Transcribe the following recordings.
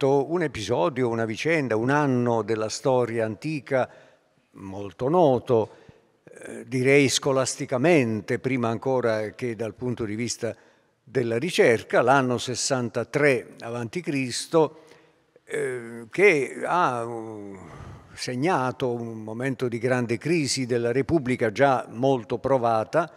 un episodio, una vicenda, un anno della storia antica molto noto, eh, direi scolasticamente, prima ancora che dal punto di vista della ricerca, l'anno 63 a.C., eh, che ha segnato un momento di grande crisi della Repubblica già molto provata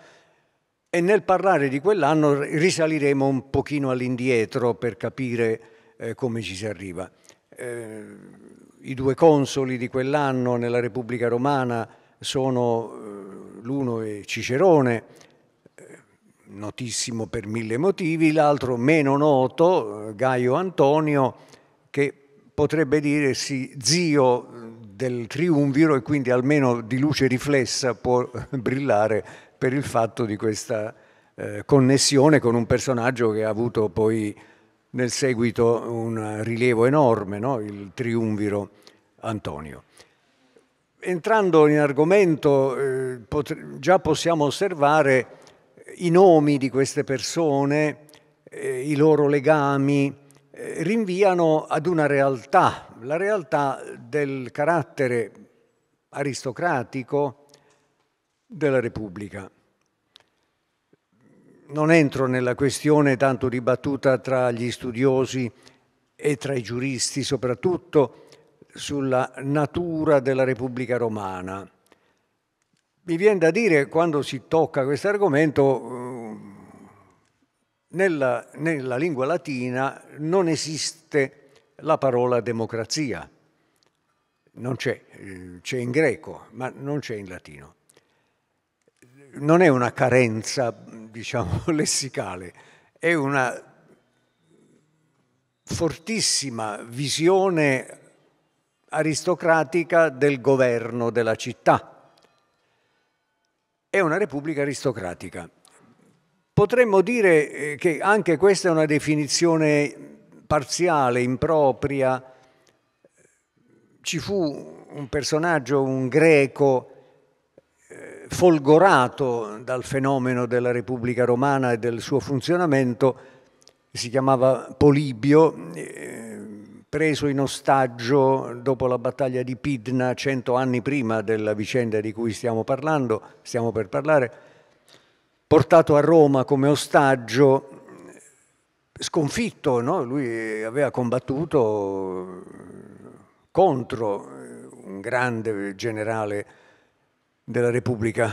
e nel parlare di quell'anno risaliremo un pochino all'indietro per capire eh, come ci si arriva. Eh, I due consoli di quell'anno nella Repubblica Romana sono eh, l'uno è Cicerone, eh, notissimo per mille motivi, l'altro meno noto, Gaio Antonio, che potrebbe dirsi zio del triunviro e quindi almeno di luce riflessa può brillare per il fatto di questa eh, connessione con un personaggio che ha avuto poi nel seguito un rilievo enorme, no? il triunviro Antonio. Entrando in argomento, eh, già possiamo osservare i nomi di queste persone, eh, i loro legami, eh, rinviano ad una realtà, la realtà del carattere aristocratico della Repubblica. Non entro nella questione tanto dibattuta tra gli studiosi e tra i giuristi, soprattutto sulla natura della Repubblica Romana. Mi viene da dire, quando si tocca questo argomento, nella, nella lingua latina non esiste la parola democrazia. Non c'è, eh, c'è in greco, ma non c'è in latino. Non è una carenza, diciamo, lessicale, è una fortissima visione aristocratica del governo della città. È una repubblica aristocratica. Potremmo dire eh, che anche questa è una definizione parziale, impropria. Ci fu un personaggio, un greco, folgorato dal fenomeno della Repubblica Romana e del suo funzionamento, si chiamava Polibio, eh, preso in ostaggio dopo la battaglia di Pidna, cento anni prima della vicenda di cui stiamo parlando, stiamo per parlare, portato a Roma come ostaggio, sconfitto, no? lui aveva combattuto contro un grande generale della Repubblica.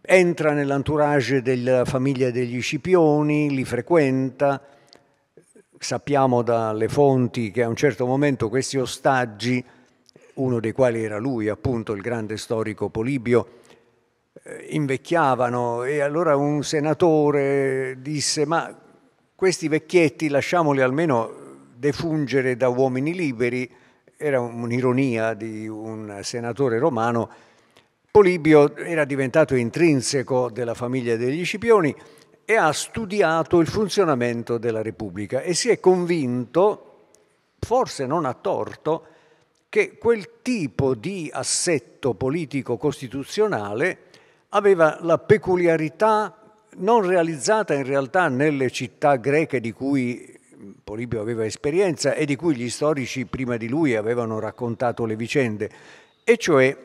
Entra nell'entourage della famiglia degli Scipioni, li frequenta, sappiamo dalle fonti che a un certo momento questi ostaggi, uno dei quali era lui, appunto il grande storico Polibio, eh, invecchiavano e allora un senatore disse ma questi vecchietti lasciamoli almeno defungere da uomini liberi, era un'ironia di un senatore romano, Polibio era diventato intrinseco della famiglia degli Scipioni e ha studiato il funzionamento della Repubblica e si è convinto, forse non a torto, che quel tipo di assetto politico costituzionale aveva la peculiarità non realizzata in realtà nelle città greche di cui Polibio aveva esperienza e di cui gli storici prima di lui avevano raccontato le vicende, e cioè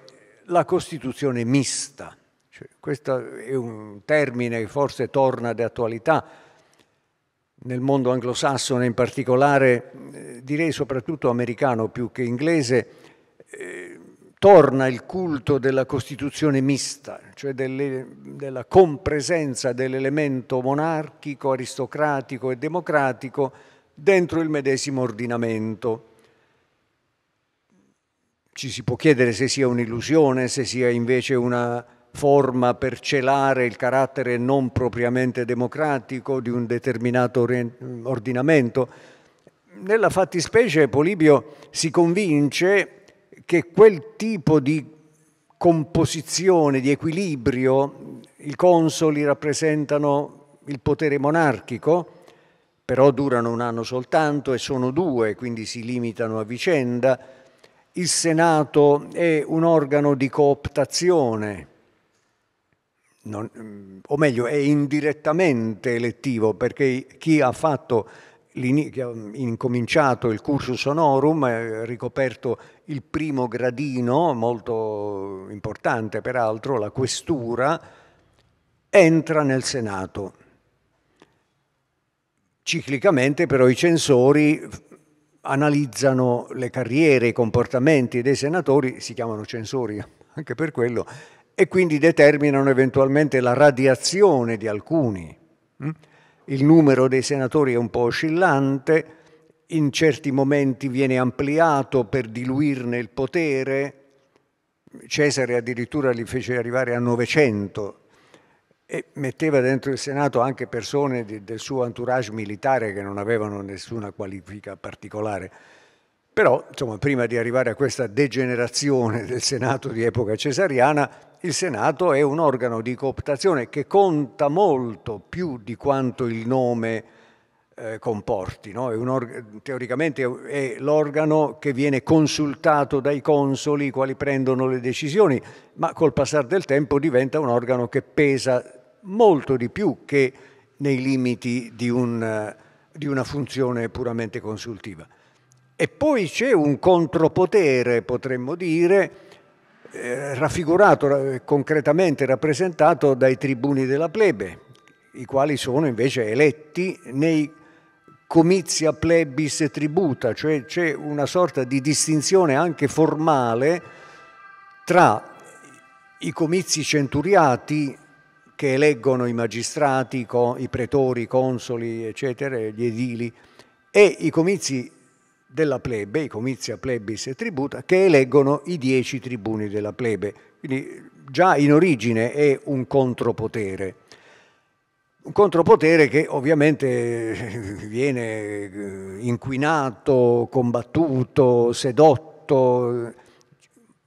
la Costituzione mista. Cioè, questo è un termine che forse torna ad attualità nel mondo anglosassone in particolare, eh, direi soprattutto americano più che inglese, eh, torna il culto della Costituzione mista, cioè delle, della compresenza dell'elemento monarchico, aristocratico e democratico dentro il medesimo ordinamento. Ci si può chiedere se sia un'illusione, se sia invece una forma per celare il carattere non propriamente democratico di un determinato ordinamento. Nella fattispecie Polibio si convince che quel tipo di composizione, di equilibrio, i consoli rappresentano il potere monarchico, però durano un anno soltanto e sono due, quindi si limitano a vicenda. Il Senato è un organo di cooptazione, non, o meglio è indirettamente elettivo perché chi ha fatto che ha incominciato il cursus honorum, ha ricoperto il primo gradino, molto importante peraltro, la questura, entra nel Senato. Ciclicamente però i censori analizzano le carriere, i comportamenti dei senatori, si chiamano censori anche per quello, e quindi determinano eventualmente la radiazione di alcuni. Mm? Il numero dei senatori è un po' oscillante, in certi momenti viene ampliato per diluirne il potere, Cesare addirittura li fece arrivare a 900 e metteva dentro il Senato anche persone di, del suo entourage militare che non avevano nessuna qualifica particolare. Però, insomma, prima di arrivare a questa degenerazione del Senato di epoca cesariana, il Senato è un organo di cooptazione che conta molto più di quanto il nome eh, comporti. No? È teoricamente è l'organo che viene consultato dai consoli, i quali prendono le decisioni, ma col passare del tempo diventa un organo che pesa molto di più che nei limiti di, un, di una funzione puramente consultiva. E poi c'è un contropotere, potremmo dire, eh, raffigurato, concretamente rappresentato dai tribuni della plebe, i quali sono invece eletti nei comizia plebis tributa, cioè c'è una sorta di distinzione anche formale tra i comizi centuriati che eleggono i magistrati, i pretori, i consoli, eccetera, gli edili, e i comizi della plebe, i comizia plebis e tributa, che eleggono i dieci tribuni della plebe. Quindi già in origine è un contropotere. Un contropotere che ovviamente viene eh, inquinato, combattuto, sedotto.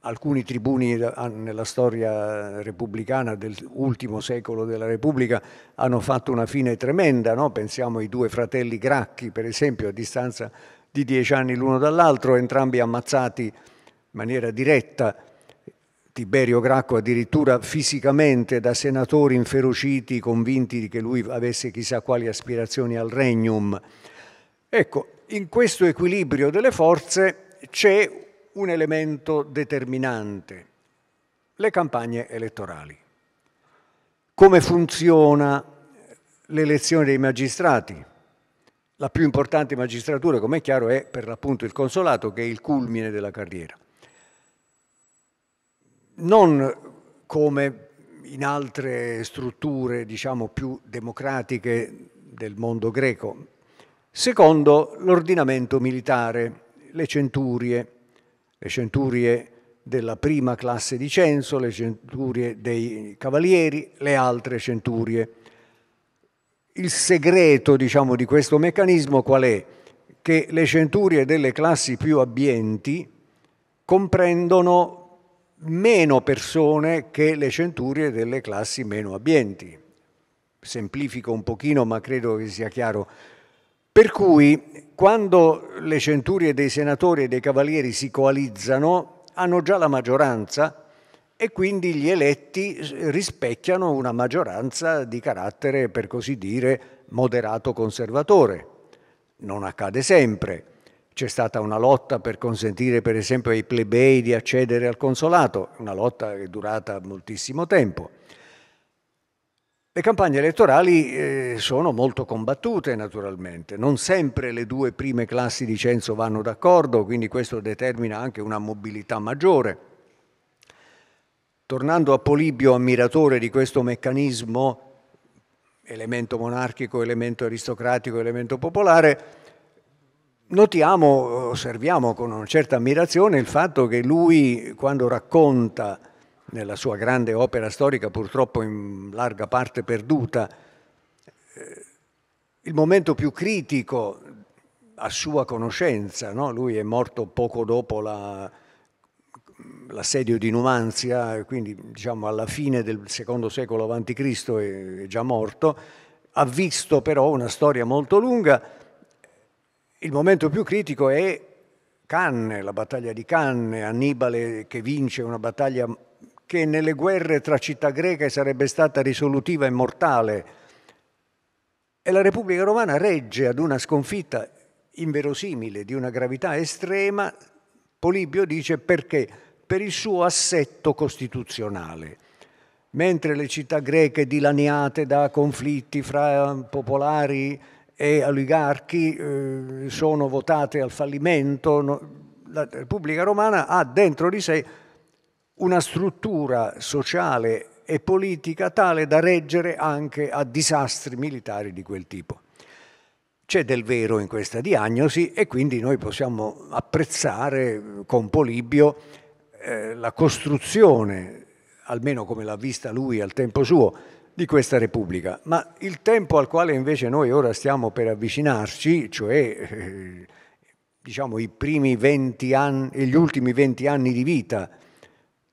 Alcuni tribuni nella storia repubblicana dell'ultimo secolo della Repubblica hanno fatto una fine tremenda, no? pensiamo ai due fratelli Gracchi, per esempio, a distanza di dieci anni l'uno dall'altro, entrambi ammazzati in maniera diretta Tiberio Gracco addirittura fisicamente da senatori inferociti, convinti che lui avesse chissà quali aspirazioni al regnum. Ecco, in questo equilibrio delle forze c'è un elemento determinante, le campagne elettorali. Come funziona l'elezione dei magistrati? La più importante magistratura, come è chiaro, è per l'appunto il consolato, che è il culmine della carriera non come in altre strutture, diciamo, più democratiche del mondo greco, secondo l'ordinamento militare, le centurie, le centurie della prima classe di censo, le centurie dei cavalieri, le altre centurie. Il segreto, diciamo, di questo meccanismo qual è? Che le centurie delle classi più abbienti comprendono meno persone che le centurie delle classi meno abbienti. Semplifico un pochino, ma credo che sia chiaro. Per cui quando le centurie dei senatori e dei cavalieri si coalizzano, hanno già la maggioranza e quindi gli eletti rispecchiano una maggioranza di carattere, per così dire, moderato conservatore. Non accade sempre c'è stata una lotta per consentire per esempio ai plebei di accedere al consolato, una lotta che è durata moltissimo tempo. Le campagne elettorali eh, sono molto combattute naturalmente, non sempre le due prime classi di censo vanno d'accordo, quindi questo determina anche una mobilità maggiore. Tornando a Polibio, ammiratore di questo meccanismo, elemento monarchico, elemento aristocratico, elemento popolare, notiamo, osserviamo con una certa ammirazione il fatto che lui, quando racconta nella sua grande opera storica, purtroppo in larga parte perduta, eh, il momento più critico a sua conoscenza, no? lui è morto poco dopo la, l'assedio di Numanzia, quindi diciamo alla fine del secondo secolo a.C. è già morto, ha visto però una storia molto lunga il momento più critico è Canne, la battaglia di Canne, Annibale che vince una battaglia che nelle guerre tra città greche sarebbe stata risolutiva e mortale. E la Repubblica Romana regge ad una sconfitta inverosimile, di una gravità estrema, Polibio dice perché? Per il suo assetto costituzionale. Mentre le città greche dilaniate da conflitti fra popolari e oligarchi eh, sono votate al fallimento, la Repubblica Romana ha dentro di sé una struttura sociale e politica tale da reggere anche a disastri militari di quel tipo. C'è del vero in questa diagnosi e quindi noi possiamo apprezzare con Polibio eh, la costruzione, almeno come l'ha vista lui al tempo suo, di questa Repubblica. Ma il tempo al quale invece noi ora stiamo per avvicinarci, cioè eh, diciamo i primi 20 anni, gli ultimi 20 anni di vita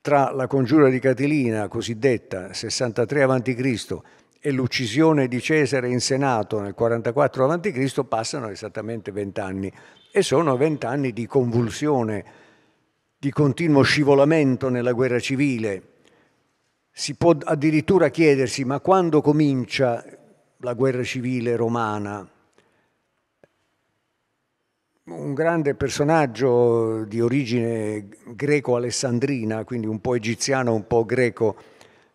tra la congiura di Catilina, cosiddetta 63 a.C., e l'uccisione di Cesare in Senato nel 44 a.C. passano esattamente vent'anni e sono vent'anni di convulsione, di continuo scivolamento nella guerra civile. Si può addirittura chiedersi ma quando comincia la guerra civile romana? Un grande personaggio di origine greco-alessandrina, quindi un po' egiziano, un po' greco,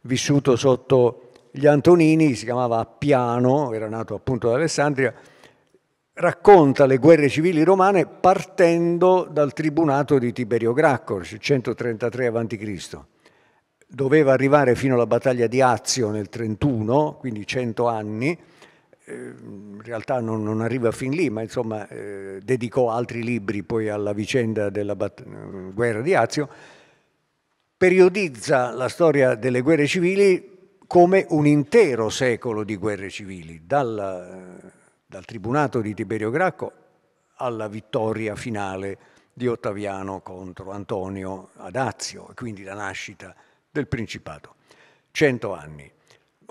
vissuto sotto gli Antonini, si chiamava Appiano, era nato appunto ad Alessandria, racconta le guerre civili romane partendo dal tribunato di Tiberio Gracco, 133 a.C. Doveva arrivare fino alla battaglia di Azio nel 31, quindi 100 anni, eh, in realtà non, non, arriva fin lì, ma insomma eh, dedicò altri libri poi alla vicenda della guerra di Azio, periodizza la storia delle guerre civili come un intero secolo di guerre civili, dal, dal tribunato di Tiberio Gracco alla vittoria finale di Ottaviano contro Antonio ad Azio, e quindi la nascita del Principato. Cento anni.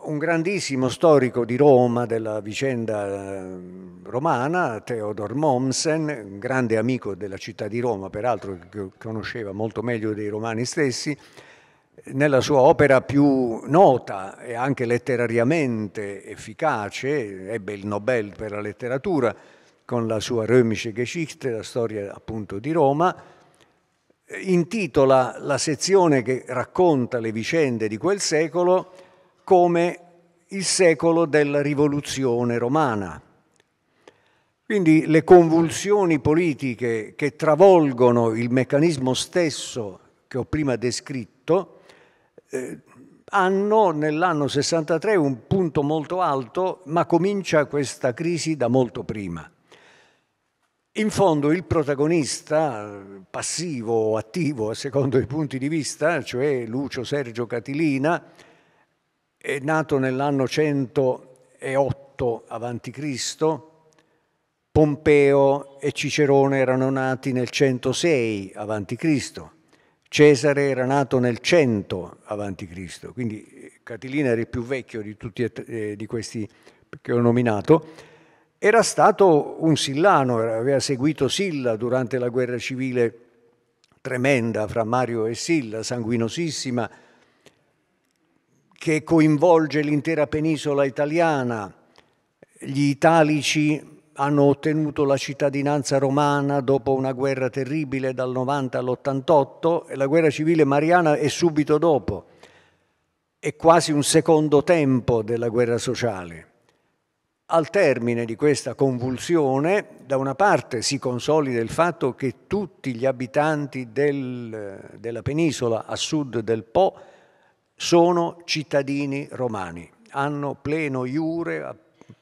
Un grandissimo storico di Roma, della vicenda eh, romana, Theodor Mommsen, un grande amico della città di Roma, peraltro che conosceva molto meglio dei romani stessi, nella sua opera più nota e anche letterariamente efficace, ebbe il Nobel per la letteratura con la sua Römische Geschichte, la storia appunto di Roma, intitola la sezione che racconta le vicende di quel secolo come il secolo della rivoluzione romana. Quindi le convulsioni politiche che travolgono il meccanismo stesso che ho prima descritto eh, hanno nell'anno 63 un punto molto alto, ma comincia questa crisi da molto prima. In fondo il protagonista, passivo o attivo a secondo i punti di vista, cioè Lucio Sergio Catilina, è nato nell'anno 108 a.C., Pompeo e Cicerone erano nati nel 106 a.C., Cesare era nato nel 100 a.C., quindi Catilina era il più vecchio di tutti eh, di questi che ho nominato, era stato un sillano, aveva seguito Silla durante la guerra civile tremenda fra Mario e Silla, sanguinosissima, che coinvolge l'intera penisola italiana. Gli italici hanno ottenuto la cittadinanza romana dopo una guerra terribile dal 90 all'88 e la guerra civile mariana è subito dopo. È quasi un secondo tempo della guerra sociale. Al termine di questa convulsione, da una parte si consolida il fatto che tutti gli abitanti del, della penisola a sud del Po sono cittadini romani, hanno pleno iure,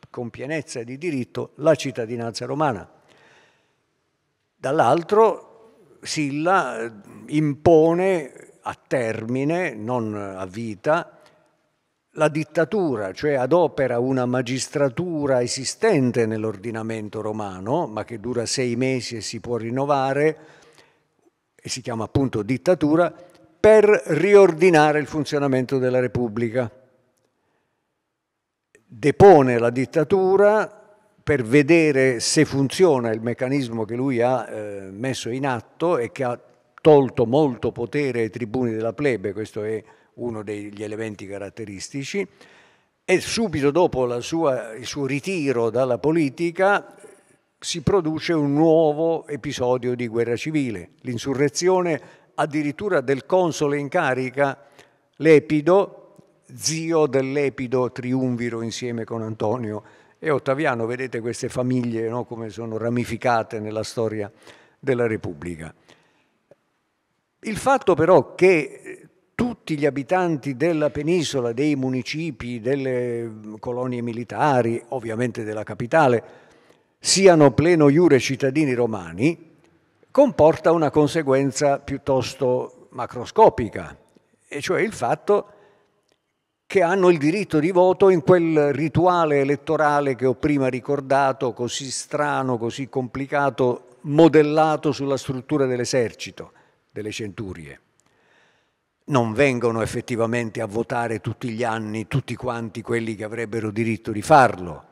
con pienezza di diritto la cittadinanza romana. Dall'altro Silla eh, impone a termine, non a vita, la dittatura, cioè adopera una magistratura esistente nell'ordinamento romano, ma che dura sei mesi e si può rinnovare, e si chiama appunto dittatura, per riordinare il funzionamento della Repubblica. Depone la dittatura per vedere se funziona il meccanismo che lui ha eh, messo in atto e che ha tolto molto potere ai tribuni della plebe, questo è uno degli elementi caratteristici, e subito dopo sua, il suo ritiro dalla politica si produce un nuovo episodio di guerra civile, l'insurrezione addirittura del console in carica, Lepido, zio dell'Epido triunviro insieme con Antonio e Ottaviano. Vedete queste famiglie no, come sono ramificate nella storia della Repubblica. Il fatto però che tutti gli abitanti della penisola, dei municipi, delle colonie militari, ovviamente della capitale, siano pleno iure cittadini romani, comporta una conseguenza piuttosto macroscopica, e cioè il fatto che hanno il diritto di voto in quel rituale elettorale che ho prima ricordato, così strano, così complicato, modellato sulla struttura dell'esercito, delle centurie non vengono effettivamente a votare tutti gli anni tutti quanti quelli che avrebbero diritto di farlo.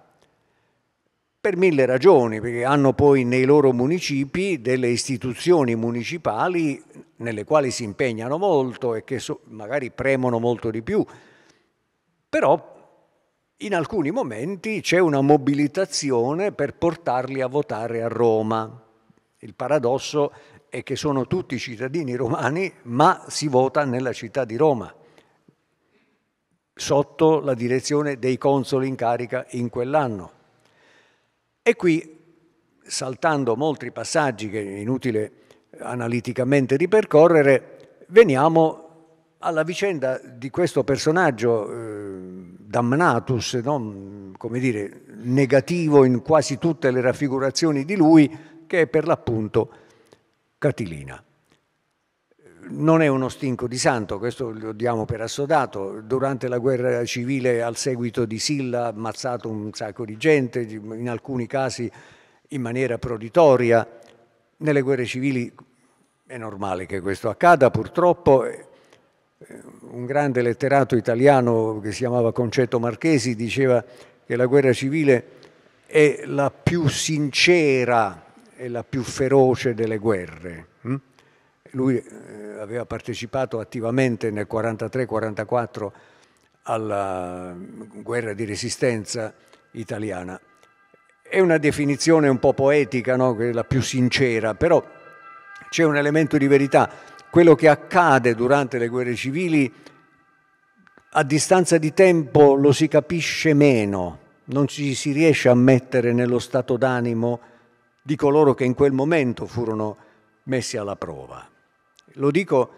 Per mille ragioni, perché hanno poi nei loro municipi delle istituzioni municipali nelle quali si impegnano molto e che so, magari premono molto di più, però in alcuni momenti c'è una mobilitazione per portarli a votare a Roma. Il paradosso è che sono tutti cittadini romani, ma si vota nella città di Roma, sotto la direzione dei consoli in carica in quell'anno. E qui, saltando molti passaggi che è inutile analiticamente ripercorrere, veniamo alla vicenda di questo personaggio eh, damnatus, no? come dire, negativo in quasi tutte le raffigurazioni di lui, che è per l'appunto Catilina. Non è uno stinco di santo, questo lo diamo per assodato. Durante la guerra civile, al seguito di Silla, ha ammazzato un sacco di gente, in alcuni casi in maniera proditoria. Nelle guerre civili è normale che questo accada, purtroppo. Un grande letterato italiano che si chiamava Concetto Marchesi diceva che la guerra civile è la più sincera è la più feroce delle guerre. Hm? Lui eh, aveva partecipato attivamente nel 1943-1944 alla guerra di resistenza italiana. È una definizione un po' poetica, no? la più sincera, però c'è un elemento di verità. Quello che accade durante le guerre civili a distanza di tempo lo si capisce meno, non ci si riesce a mettere nello stato d'animo di coloro che in quel momento furono messi alla prova. Lo dico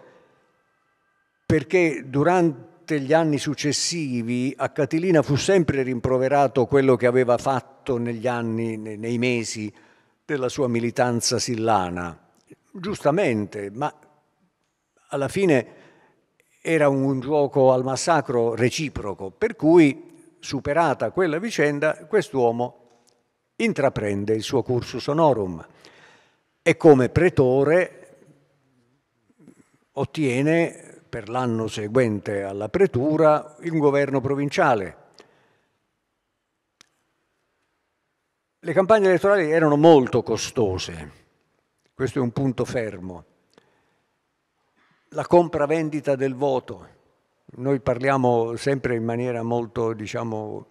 perché durante gli anni successivi a Catilina fu sempre rimproverato quello che aveva fatto negli anni, nei mesi della sua militanza sillana. Giustamente, ma alla fine era un gioco al massacro reciproco, per cui, superata quella vicenda, quest'uomo intraprende il suo cursus honorum e come pretore ottiene per l'anno seguente alla pretura il governo provinciale. Le campagne elettorali erano molto costose, questo è un punto fermo. La compravendita del voto, noi parliamo sempre in maniera molto, diciamo,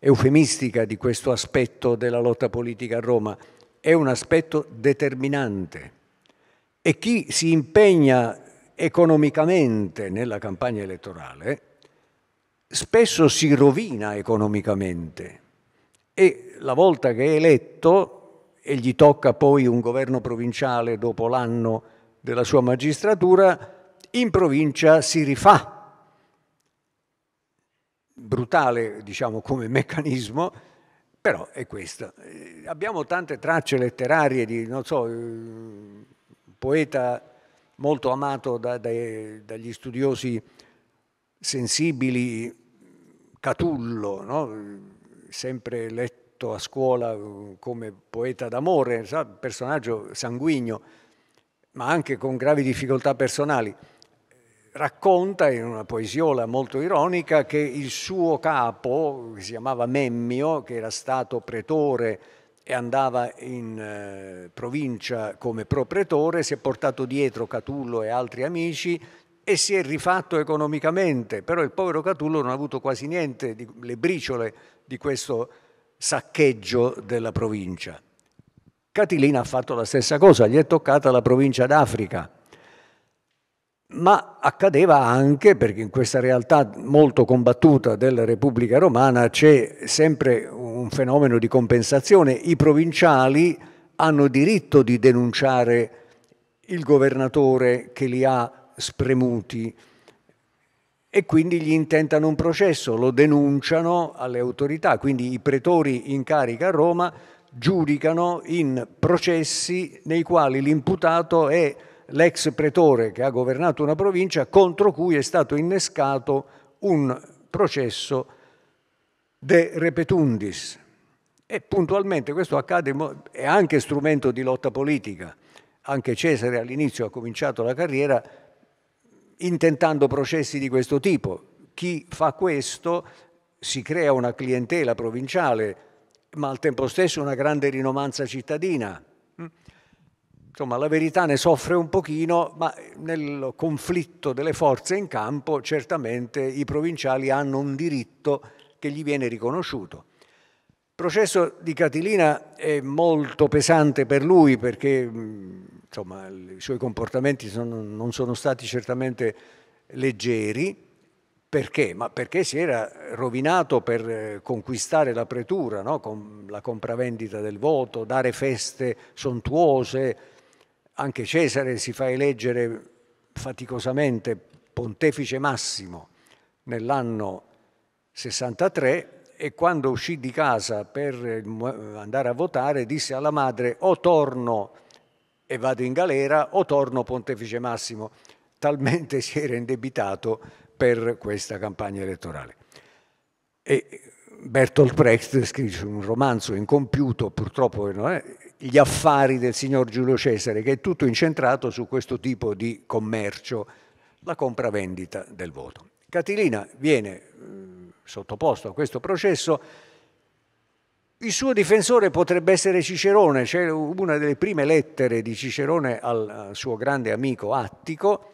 eufemistica di questo aspetto della lotta politica a Roma, è un aspetto determinante. E chi si impegna economicamente nella campagna elettorale spesso si rovina economicamente. E la volta che è eletto e gli tocca poi un governo provinciale dopo l'anno della sua magistratura, in provincia si rifà brutale diciamo, come meccanismo, però è questo. Eh, abbiamo tante tracce letterarie di, non so, un poeta molto amato da, dai, dagli studiosi sensibili, Catullo, no? sempre letto a scuola come poeta d'amore, personaggio sanguigno, ma anche con gravi difficoltà personali racconta in una poesiola molto ironica che il suo capo, che si chiamava Memmio, che era stato pretore e andava in eh, provincia come propretore, si è portato dietro Catullo e altri amici e si è rifatto economicamente, però il povero Catullo non ha avuto quasi niente, le briciole di questo saccheggio della provincia. Catilina ha fatto la stessa cosa, gli è toccata la provincia d'Africa. Ma accadeva anche, perché in questa realtà molto combattuta della Repubblica Romana c'è sempre un fenomeno di compensazione. I provinciali hanno diritto di denunciare il governatore che li ha spremuti e quindi gli intentano un processo, lo denunciano alle autorità, quindi i pretori in carica a Roma giudicano in processi nei quali l'imputato è l'ex pretore che ha governato una provincia contro cui è stato innescato un processo de repetundis. E puntualmente questo accade, è anche strumento di lotta politica. Anche Cesare all'inizio ha cominciato la carriera intentando processi di questo tipo. Chi fa questo si crea una clientela provinciale, ma al tempo stesso una grande rinomanza cittadina. Insomma, la verità ne soffre un pochino, ma nel conflitto delle forze in campo certamente i provinciali hanno un diritto che gli viene riconosciuto. Il processo di Catilina è molto pesante per lui perché insomma, i suoi comportamenti sono, non sono stati certamente leggeri. Perché? Ma perché si era rovinato per eh, conquistare la pretura, no? con la compravendita del voto, dare feste sontuose. Anche Cesare si fa eleggere faticosamente pontefice massimo nell'anno 63 e quando uscì di casa per andare a votare disse alla madre o torno e vado in galera o torno Pontefice Massimo. Talmente si era indebitato per questa campagna elettorale. E Bertolt Brecht scrisse un romanzo incompiuto, purtroppo no, eh, Gli affari del signor Giulio Cesare, che è tutto incentrato su questo tipo di commercio, la compravendita del voto. Catilina viene eh, sottoposto a questo processo il suo difensore potrebbe essere Cicerone, c'è una delle prime lettere di Cicerone al suo grande amico Attico,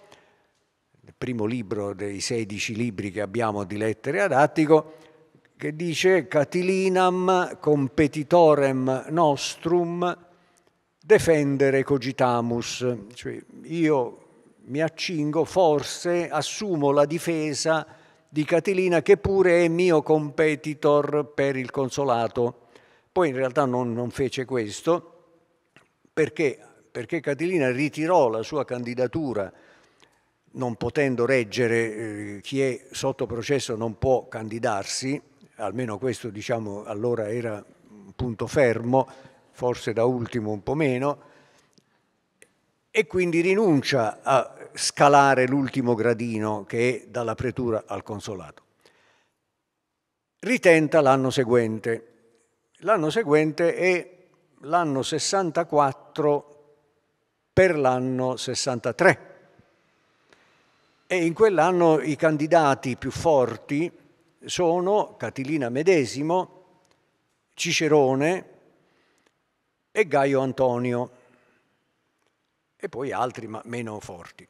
il primo libro dei 16 libri che abbiamo di lettere ad Attico, che dice Catilinam competitorem nostrum defendere cogitamus, cioè io mi accingo, forse assumo la difesa di Catilina che pure è mio competitor per il consolato. Poi in realtà non, non fece questo perché, perché Catilina ritirò la sua candidatura non potendo reggere eh, chi è sotto processo non può candidarsi, almeno questo diciamo allora era un punto fermo, forse da ultimo un po' meno, e quindi rinuncia a scalare l'ultimo gradino che è dalla pretura al consolato. Ritenta l'anno seguente L'anno seguente è l'anno 64 per l'anno 63 e in quell'anno i candidati più forti sono Catilina Medesimo, Cicerone e Gaio Antonio e poi altri ma meno forti.